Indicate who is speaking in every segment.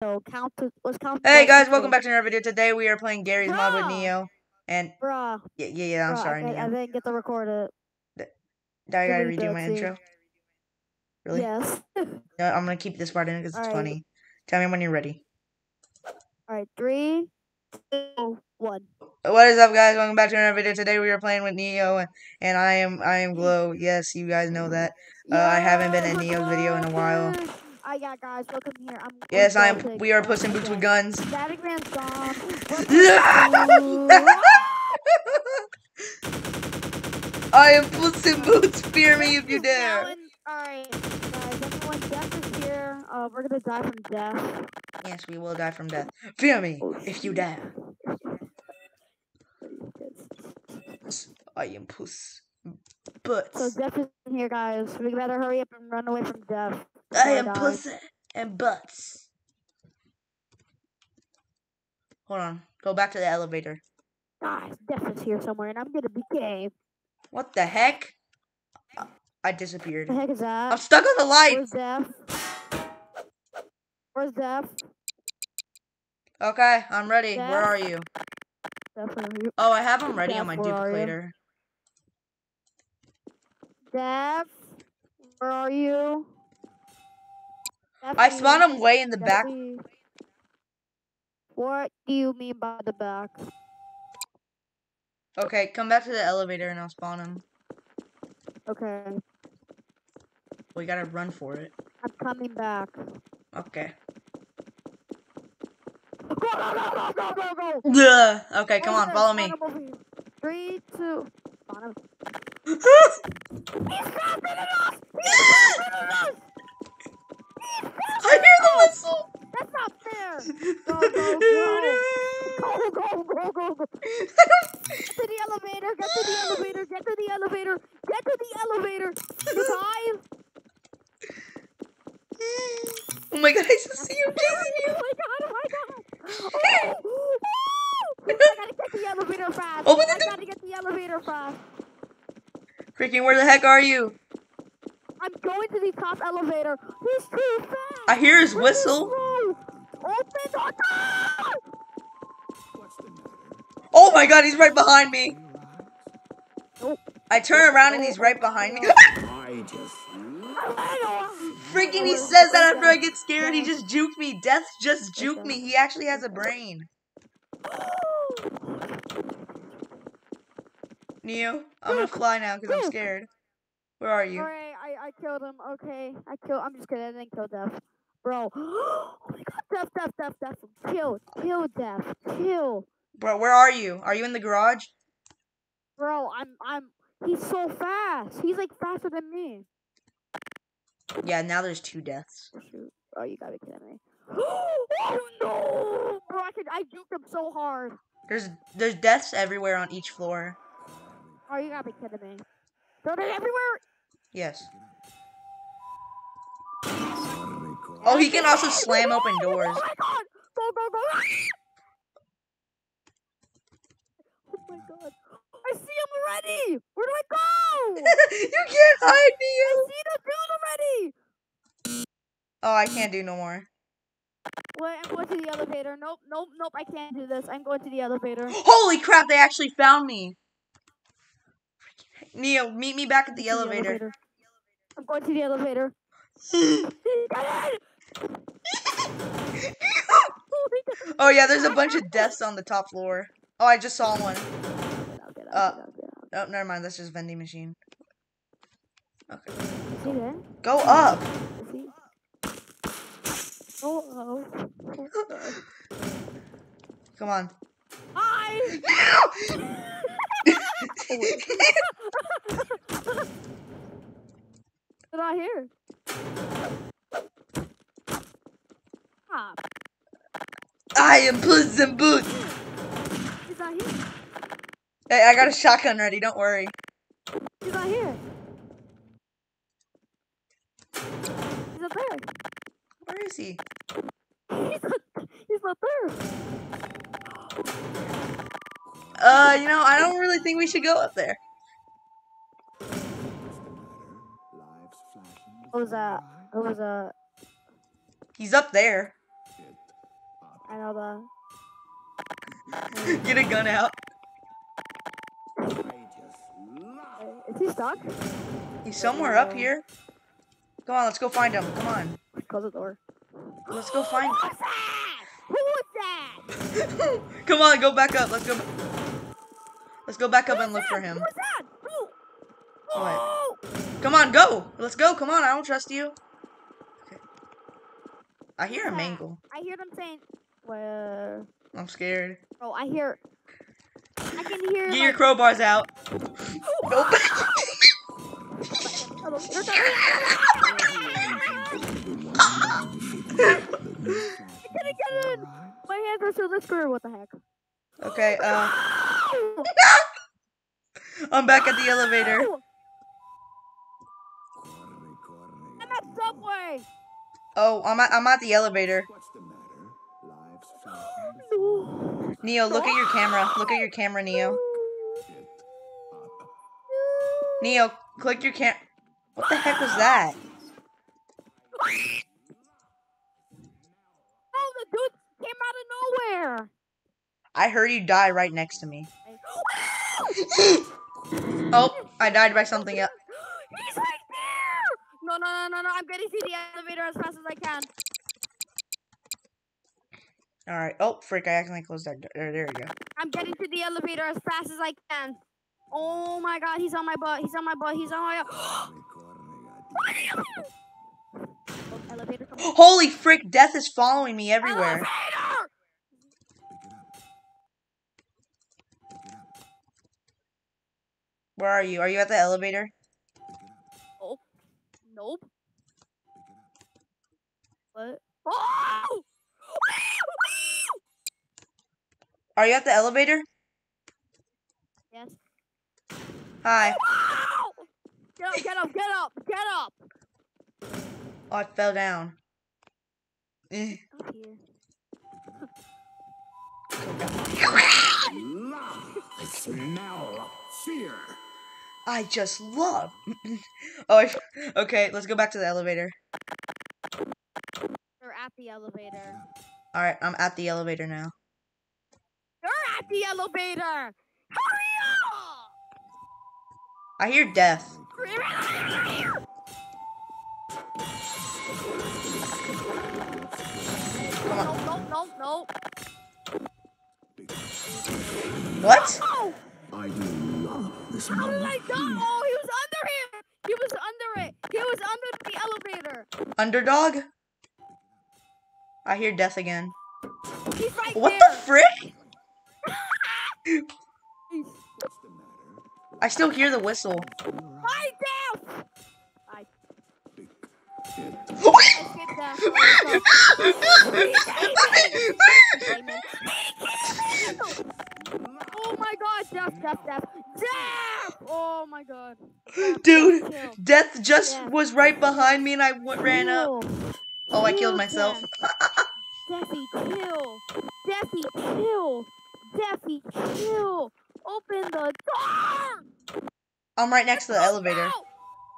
Speaker 1: So count to let's count.
Speaker 2: Hey guys, welcome back to another video. Today we are playing Garry's mod with Neo. And
Speaker 1: Bruh,
Speaker 2: yeah, yeah, yeah I'm
Speaker 1: bruh,
Speaker 2: sorry,
Speaker 1: I, didn't- I didn't get to record it.
Speaker 2: Did I gotta redo my intro? Really?
Speaker 1: Yes.
Speaker 2: No, I'm gonna keep this part in because it's
Speaker 1: Alright.
Speaker 2: funny. Tell me when you're ready.
Speaker 1: All right, three, two, one.
Speaker 2: What is up, guys? Welcome back to another video. Today we are playing with Neo, and, and I am I am Glow. Yes, you guys know that. Uh, I haven't been in Neo's video in a while.
Speaker 1: Welcome. I yeah, guys, welcome here. I'm.
Speaker 2: Yes, I am. We are Puss in Boots with guns.
Speaker 1: Man's gone.
Speaker 2: I am Puss in Boots. Fear me if you dare.
Speaker 1: Alright, guys, everyone, death is here. Uh, we're gonna die from death.
Speaker 2: Yes, we will die from death. Fear me if you dare. I am Puss. But
Speaker 1: So death is here, guys. We better hurry up and run away from death.
Speaker 2: I am. Pussy and Butts. Hold on. Go back to the elevator.
Speaker 1: Guys, death is here somewhere, and I'm gonna be gay.
Speaker 2: What the heck? Uh, I disappeared.
Speaker 1: The heck is that?
Speaker 2: I'm stuck on the light.
Speaker 1: Where's death? Where's death?
Speaker 2: Okay, I'm ready. Where are you?
Speaker 1: Death, where are you?
Speaker 2: Oh, I have them ready on my duplicator.
Speaker 1: Death, where are you?
Speaker 2: I spawned him way in the back.
Speaker 1: What do you mean by the back?
Speaker 2: Okay, come back to the elevator and I'll spawn him.
Speaker 1: Okay,
Speaker 2: We gotta run for it.
Speaker 1: I'm coming back.
Speaker 2: Okay.
Speaker 1: Go, go, go, go, go, go, go!
Speaker 2: Ugh. Okay, come on, follow me.
Speaker 1: him over here. Three, two. Spawn him. He's trapping in us! He's trapping in us!
Speaker 2: I hear the whistle.
Speaker 1: That's not fair! Go, go, go! Go, go, go, go, go! Get to the elevator! Get to the elevator! Get to the elevator! Get to the elevator! You?
Speaker 2: Oh my god, I just see you
Speaker 1: Oh
Speaker 2: chasing you.
Speaker 1: my god! Oh my god! Oh! Oh! I gotta get the elevator fast!
Speaker 2: Open the
Speaker 1: I gotta get the elevator fast!
Speaker 2: Freaking, where the heck are you?
Speaker 1: I'm going to the top elevator. He's too fast.
Speaker 2: I hear his whistle.
Speaker 1: slow. Open the door.
Speaker 2: Oh my god, he's right behind me. I turn around and he's right behind me. Freaking, he says that after I get scared. He just juked me. Death just juked me. He actually has a brain. Neo, I'm gonna fly now because I'm scared. Where are you?
Speaker 1: Alright, I, I killed him. Okay, I killed. I'm just kidding. I didn't kill Death, bro. oh my god, Death, Death, Death, Death. Kill, kill Death, kill,
Speaker 2: Bro, where are you? Are you in the garage?
Speaker 1: bro. I'm, I'm. He's so fast. He's like faster than me.
Speaker 2: Yeah, now there's two deaths.
Speaker 1: Oh, shoot. Oh, you gotta be kidding me. oh no, bro! I could, I juked him so hard.
Speaker 2: There's there's deaths everywhere on each floor.
Speaker 1: Oh, you gotta be kidding me. So they're everywhere.
Speaker 2: Yes. Oh, he can also slam open doors.
Speaker 1: Oh my god! Go, go, go! Oh my god. I see him already! Where do I go?
Speaker 2: you can't hide,
Speaker 1: I see the dude already!
Speaker 2: Oh, I can't do no more.
Speaker 1: Wait, I'm going to the elevator. Nope, nope, nope, I can't do this. I'm going to the elevator.
Speaker 2: Holy crap, they actually found me. Neo, meet me back at the
Speaker 1: To
Speaker 2: elevator.
Speaker 1: I'm going to the elevator. Oh
Speaker 2: yeah, there's a bunch of deaths on the top floor. Oh, I just saw one.
Speaker 1: Get out, get out,
Speaker 2: Uh,
Speaker 1: get out, get out.
Speaker 2: Oh, never mind. That's just vending machine. Okay.
Speaker 1: There?
Speaker 2: Go up.
Speaker 1: Oh,
Speaker 2: Come on.
Speaker 1: Hi! They're not here.
Speaker 2: I am Puss in Boots.
Speaker 1: he's not here.
Speaker 2: Hey, I got a shotgun ready. Don't worry.
Speaker 1: He's not here. He's up there.
Speaker 2: Where is he?
Speaker 1: He's not, he's not there.
Speaker 2: Uh, you know, I don't really think we should go up there.
Speaker 1: What was that? What was that?
Speaker 2: He's up there.
Speaker 1: I know the.
Speaker 2: Get a gun out.
Speaker 1: Is he stuck?
Speaker 2: He's somewhere up here. Come on, let's go find him. Come on.
Speaker 1: Close the door.
Speaker 2: Let's go find
Speaker 1: What's that? Who was that?
Speaker 2: Come on, go back up. Let's go. Let's go back up and look for him.
Speaker 1: Who was that? Who?
Speaker 2: What? Come on, go. Let's go. Come on, I don't trust you. Okay. I hear a mangle.
Speaker 1: I hear them saying, "Where?"
Speaker 2: I'm scared.
Speaker 1: Oh, I hear. I can hear.
Speaker 2: Get your crowbars out. Nope.
Speaker 1: Hello. I couldn't get in. My hands are still this screw. What the heck?
Speaker 2: okay, uh, I'm back at the elevator.
Speaker 1: I'm at Subway.
Speaker 2: Oh, I'm at, I'm at the elevator. Neo, look at your camera. Look at your camera, Neo. Neo, click your cam. What the heck was that?
Speaker 1: Oh, the dude came out of nowhere.
Speaker 2: I heard you die right next to me. Oh, I died by something else.
Speaker 1: He's right there. No, no, no, no, no. I'm getting to the elevator as fast as I can.
Speaker 2: All right. Oh, freak, I accidentally closed that. door. There, there we go.
Speaker 1: I'm getting to the elevator as fast as I can. Oh my god, he's on my butt. He's on my butt. He's on my on.
Speaker 2: Holy frick! Death is following me everywhere.
Speaker 1: Elevator!
Speaker 2: Where are you? Are you at the elevator?
Speaker 1: Oh, nope. What? Oh!
Speaker 2: Are you at the elevator?
Speaker 1: Yes.
Speaker 2: Hi.
Speaker 1: Ow! Get up! Get up! Get up! Get up!
Speaker 2: Oh, I fell down. Eh.
Speaker 1: Here.
Speaker 3: I smell fear.
Speaker 2: I just love. oh, I, okay. Let's go back to the elevator.
Speaker 1: You're at the elevator.
Speaker 2: All right, I'm at the elevator now.
Speaker 1: You're at the elevator! Hurry up!
Speaker 2: I hear death. Come on.
Speaker 1: No, no, no, no.
Speaker 2: What?
Speaker 1: Oh!
Speaker 3: I do love this
Speaker 1: How did. I die? Oh, he was under here! He was under it! He was under the elevator!
Speaker 2: Underdog? I hear death again.
Speaker 1: He's right
Speaker 2: What
Speaker 1: there!
Speaker 2: the frick?
Speaker 1: He's
Speaker 3: What's the matter?
Speaker 2: I still hear the whistle.
Speaker 1: right there! I
Speaker 3: Big hit.
Speaker 1: I skipped that. Oh my god, death, death, death, death! Oh my god. Death,
Speaker 2: Dude,
Speaker 1: death,
Speaker 2: death just
Speaker 1: Yeah.
Speaker 2: was right behind me and I ran up. Oh, I
Speaker 1: Kill
Speaker 2: killed myself.
Speaker 1: Death. Deathy, kill! Deathy, kill! Deathy, kill! Open the door!
Speaker 2: I'm right next to the elevator.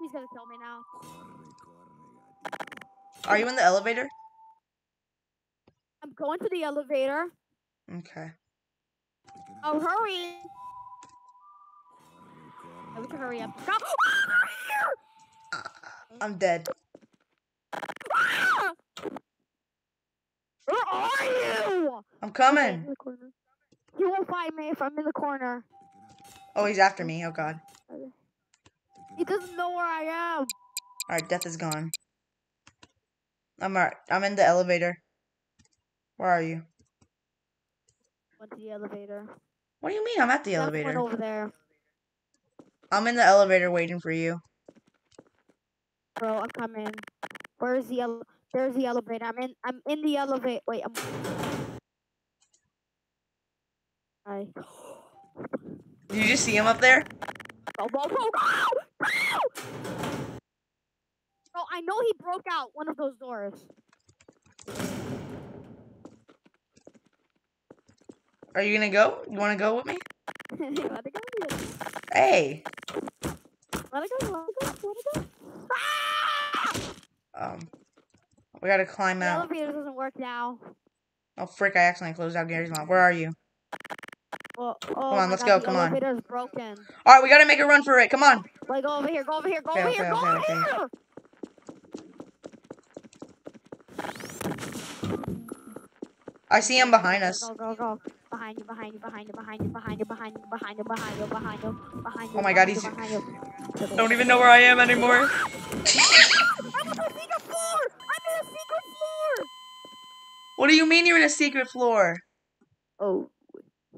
Speaker 1: He's gonna kill me now.
Speaker 2: Are you in the elevator?
Speaker 1: I'm going to the elevator.
Speaker 2: Okay.
Speaker 1: Oh, hurry! I wish to hurry up. Go!
Speaker 2: I'm dead.
Speaker 1: Where are you?
Speaker 2: I'm coming.
Speaker 1: He won't find me if I'm in the corner.
Speaker 2: Oh, he's after me. Oh, God.
Speaker 1: He doesn't know where I am.
Speaker 2: Alright, death is gone. I'm alright. I'm in the elevator. Where are you?
Speaker 1: Went to the elevator.
Speaker 2: What do you mean? I'm at the elevator.
Speaker 1: over there.
Speaker 2: I'm in the elevator waiting for you.
Speaker 1: Bro, I'm coming. Where's the ele- There's the elevator. I'm in. I'm in the elevator. Wait. I'm. I.
Speaker 2: Did you just see him up there?
Speaker 1: Oh! I know he broke out one of those doors.
Speaker 2: Are you gonna go? You wanna go with me?
Speaker 1: Let it go. Let it go.
Speaker 2: Hey.
Speaker 1: Let it go. Let it go. Let it go. Ah!
Speaker 2: Um, we gotta climb
Speaker 1: The
Speaker 2: out.
Speaker 1: elevator doesn't work now.
Speaker 2: Oh frick! I accidentally closed out Garry's mod. Where are you?
Speaker 1: Well, oh
Speaker 2: on, let's
Speaker 1: God,
Speaker 2: go, come on.
Speaker 1: broken.
Speaker 2: All right, we gotta make a run for it. Come on.
Speaker 1: Like, go over here, go over here, go
Speaker 2: Okay,
Speaker 1: over
Speaker 2: okay,
Speaker 1: here, go
Speaker 2: okay,
Speaker 1: over
Speaker 2: okay.
Speaker 1: here!
Speaker 2: I see him behind us.
Speaker 1: Go, go, go. Behind you, behind you, behind you, behind you, behind you, behind you, behind you, behind you, behind you, behind you.
Speaker 2: Oh my God, he's-
Speaker 1: behind you.
Speaker 2: Don't even know where I am anymore.
Speaker 1: I'm on the secret floor! I'm in the secret floor!
Speaker 2: What do you mean you're in a secret floor?
Speaker 1: Oh,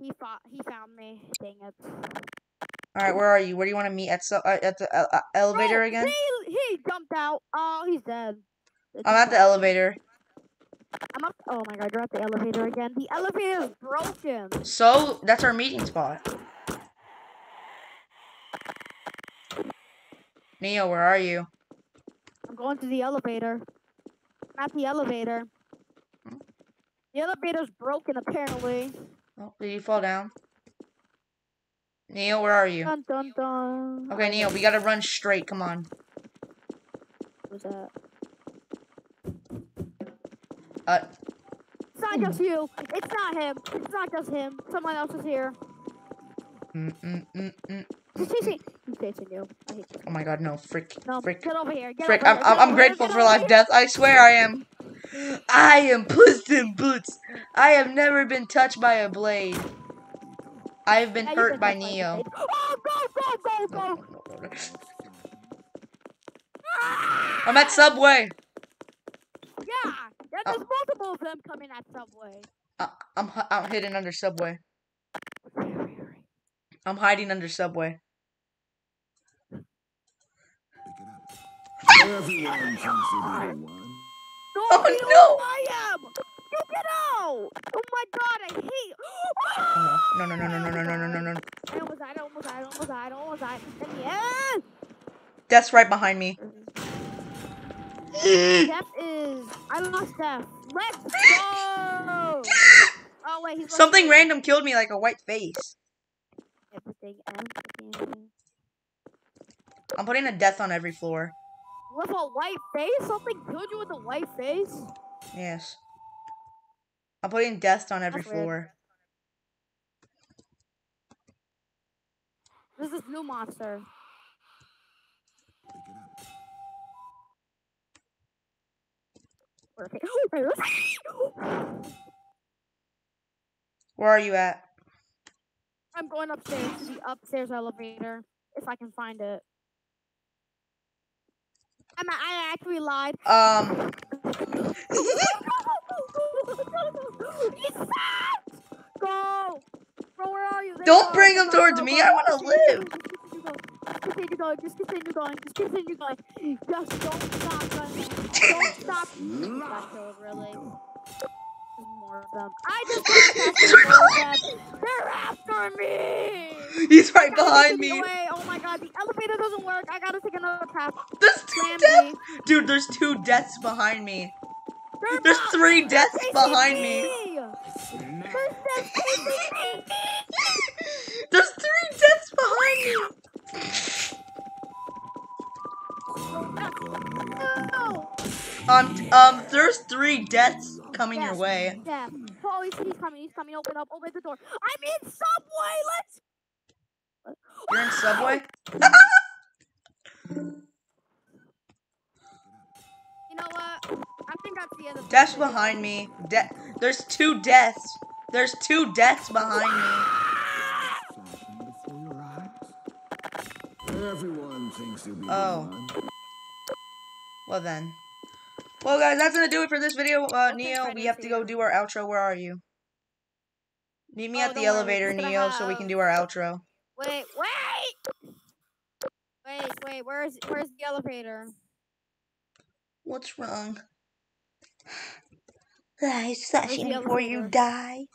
Speaker 1: he fought. He found me. Dang it.
Speaker 2: All right, where are you? Where do you want to meet at so, uh, at the uh, uh, elevator
Speaker 1: Bro,
Speaker 2: again?
Speaker 1: He, he jumped out. Oh, he's dead. It's
Speaker 2: I'm at the elevator.
Speaker 1: I'm up. Oh my god, you're at the elevator again. The elevator is broken.
Speaker 2: So that's our meeting spot. Neo, where are you?
Speaker 1: I'm going to the elevator. I'm at the elevator. The elevator's broken apparently.
Speaker 2: Oh, did you fall down? Neo, where are you?
Speaker 1: Dun dun dun.
Speaker 2: Okay, Neo, we gotta run straight. Come on.
Speaker 1: Who's that?
Speaker 2: Uh,
Speaker 1: It's not just you. It's not him. It's not just him. Someone else is here.
Speaker 2: mm, mm, mm, mm.
Speaker 1: He's chasing. He's chasing you. I hate you.
Speaker 2: Oh my God, no! Frick,
Speaker 1: No,
Speaker 2: frick,
Speaker 1: get over here. Get
Speaker 2: frick!
Speaker 1: over
Speaker 2: I'm
Speaker 1: here.
Speaker 2: I'm, I'm grateful for life, death. I swear I am. I am Puss in Boots. I have never been touched by a blade. I have been
Speaker 1: Yeah,
Speaker 2: hurt by Neo.
Speaker 1: blade. Oh, go, go, go, go.
Speaker 2: I'm at Subway.
Speaker 1: Yeah, yeah. There's multiple of them coming at Subway.
Speaker 2: Uh, I'm hu- I'm hidden under Subway. I'm hiding under Subway.
Speaker 3: Pick it up. Everyone thinks they're the one.
Speaker 1: No,
Speaker 2: Oh, no.
Speaker 1: I am. You get out. Oh my god, I hate.
Speaker 2: Oh, no, no, no, no, no, no, no, no, no, no, no.
Speaker 1: I almost died. I almost died. I almost died. I almost died. The end.
Speaker 2: Death's right behind me.
Speaker 1: Steph is. I lost Steph. Let's go. Oh wait, he's
Speaker 2: Something
Speaker 1: left.
Speaker 2: random killed me like a white face. I'm putting a death on every floor.
Speaker 1: With a white face? Something killed you with a white face?
Speaker 2: Yes. I'm putting death on every
Speaker 1: That's
Speaker 2: floor.
Speaker 1: There's this is new monster.
Speaker 3: Pick it up.
Speaker 1: Where- okay.
Speaker 2: Where are you at?
Speaker 1: I'm going upstairs to the upstairs elevator if I can find it. I'm, I actually lied.
Speaker 2: Um,
Speaker 1: Go! Bro, where are you? There
Speaker 2: Don't
Speaker 1: you
Speaker 2: bring him
Speaker 1: Go,
Speaker 2: towards
Speaker 1: go,
Speaker 2: me.
Speaker 1: go,
Speaker 2: I wanna live.
Speaker 1: Just continue going. Just continue going. Just continue going. Just don't stop going. Don't stop. Got killed, really. More of them. I just past more of them. They're after me!
Speaker 2: he's right behind me.
Speaker 1: Away. Oh my god, the elevator doesn't work. I gotta take another path.
Speaker 2: There's two deaths.
Speaker 1: me.
Speaker 2: Dude, there's two deaths behind me.
Speaker 1: They're
Speaker 2: There's
Speaker 1: not
Speaker 2: three deaths
Speaker 1: chasing
Speaker 2: behind me.
Speaker 3: Snap.
Speaker 1: There's death chasing me.
Speaker 2: There's three deaths behind me.
Speaker 1: No.
Speaker 2: Um, um, there's three deaths coming your way.
Speaker 1: Death. Oh, he's, he's coming. He's coming. Open up. Open the door. I'm in Subway. Let's.
Speaker 2: You're in Subway?
Speaker 1: You know what? I think that's the end of
Speaker 2: Deaths
Speaker 1: video.
Speaker 2: behind me. De- there's two deaths. There's two deaths behind me.
Speaker 3: Flashing before your eyes. Everyone thinks they're the
Speaker 2: Oh. Well then. Well guys, that's gonna do it for this video. Uh, Neo, we have to go do our outro. Where are you? Meet me
Speaker 1: Oh,
Speaker 2: at the elevator, Neo, so we can do our outro.
Speaker 1: Wait, wait! Wait, wait, where's where's the elevator?
Speaker 2: What's wrong? Slashing
Speaker 1: the
Speaker 2: before you die.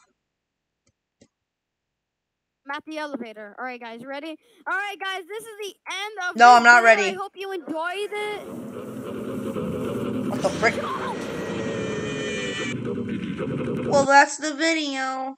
Speaker 1: I'm at the elevator. Alright guys, ready? Alright guys, this is the end of
Speaker 2: No, I'm not
Speaker 1: video.
Speaker 2: ready.
Speaker 1: I hope you enjoyed it.
Speaker 2: What the frick? Well, that's the video.